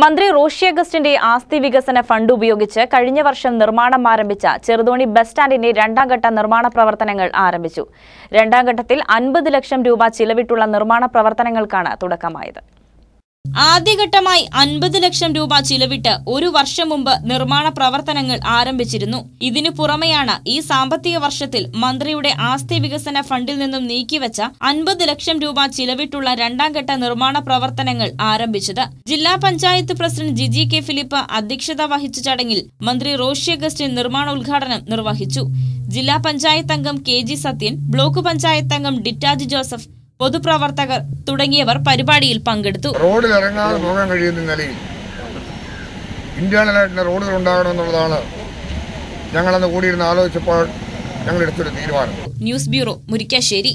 മന്ത്രി റോഷി അഗസ്റ്റിന്റെ ആസ്തി വികസന ഫണ്ട് ഉപയോഗിച്ച് കഴിഞ്ഞ വർഷം നിർമ്മാണം ആരംഭിച്ച ചെറുതോണി ബസ് സ്റ്റാൻഡിന്റെ രണ്ടാം ഘട്ട നിർമ്മാണ പ്രവർത്തനങ്ങൾ ആരംഭിച്ചു. രണ്ടാം ഘട്ടത്തിൽ അൻപത് ലക്ഷം രൂപ ചിലവിട്ടുള്ള നിർമ്മാണ പ്രവർത്തനങ്ങൾക്കാണ് തുടക്കമായത്. ആദ്യഘട്ടമായി അൻപത് ലക്ഷം രൂപ ചിലവിട്ട് ഒരു വർഷം മുമ്പ് നിർമ്മാണ പ്രവർത്തനങ്ങൾ ആരംഭിച്ചിരുന്നു. ഇതിനു പുറമെയാണ് ഈ സാമ്പത്തിക വർഷത്തിൽ മന്ത്രിയുടെ ആസ്തി വികസന ഫണ്ടിൽ നിന്നും നീക്കിവച്ച അൻപത് ലക്ഷം രൂപ ചിലവിട്ടുള്ള രണ്ടാം ഘട്ട നിർമ്മാണ പ്രവർത്തനങ്ങൾ ആരംഭിച്ചത്. ജില്ലാ panchayat president Jiji K Philip അധ്യക്ഷത വഹിച്ച ചടങ്ങിൽ മന്ത്രി റോഷി അഗസ്റ്റിൻ നിർമ്മാണ ഉദ്ഘാടനം നിർവഹിച്ചു. ജില്ലാ പഞ്ചായത്ത് അംഗം K G Sathyan block panchayat അംഗം ഡിറ്റാജ് ജോസഫ് പൊതുപ്രവർത്തകർ തുടങ്ങിയവർ പരിപാടിയിൽ പങ്കെടുത്തു. റോഡിൽ ഇറങ്ങാതെ പോകാൻ കഴിയുന്ന നിലയിൽ ഇന്റേണലായിട്ടുള്ള റോഡുകൾ ഉണ്ടാകണമെന്നുള്ളതാണ് ഞങ്ങളന്ന് കൂടിയിരുന്ന് ആലോചിച്ചപ്പോൾ ഞങ്ങൾ എടുത്തൊരു തീരുമാനം. News bureau Murikkassery.